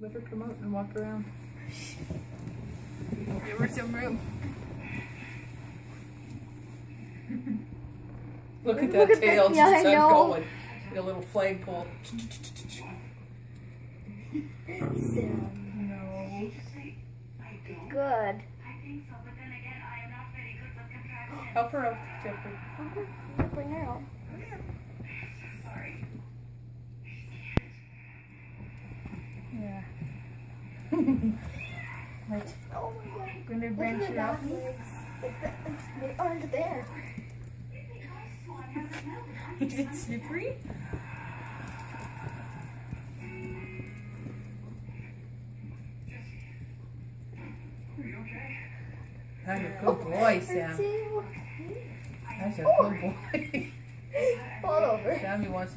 Let her come out and walk around. Give her some room. Look at Look that at tail. that- yeah, just I know. going. A little flagpole. No. Good. Help her out, Jeffrey. Okay. Bring her out. Yeah. Right. Oh my god. Gonna branch it the out. They, aren't there. Is it slippery? That's a good boy, Sam. That's a oh. good boy. Fall over. Sammy wants